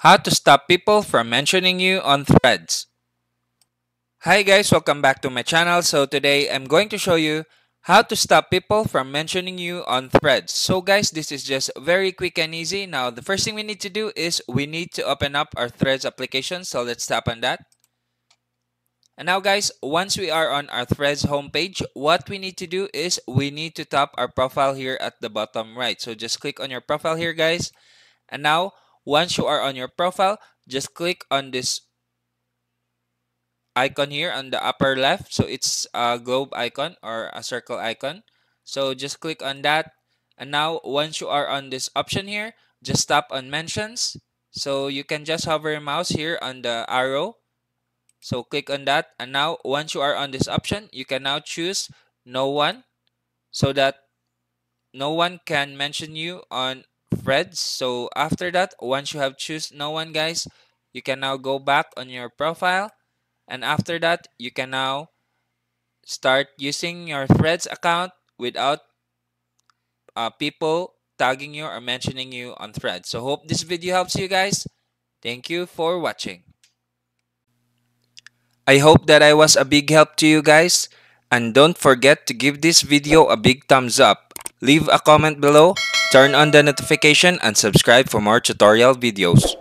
How to stop people from mentioning you on threads. Hi guys, welcome back to my channel. So today I'm going to show you how to stop people from mentioning you on threads. So guys, this is just very quick and easy. Now the first thing we need to do is we need to open up our threads application. So let's tap on that. And now guys, once we are on our threads homepage, what we need to do is we need to tap our profile here at the bottom right. So just click on your profile here guys. And now once you are on your profile, just click on this icon here on the upper left. So it's a globe icon or a circle icon. So just click on that. And now once you are on this option here, just tap on mentions. So you can just hover your mouse here on the arrow. So click on that. And now once you are on this option, you can now choose no one so that no one can mention you on threads so after that once you have choose no one guys you can now go back on your profile. And after that you can now start using your threads account without uh, people tagging you or mentioning you on threads. So hope this video helps you guys. Thank you for watching. I hope that i was a big help to you guys. And don't forget to give this video a big thumbs up. Leave a comment below Turn on the notification and subscribe for more tutorial videos.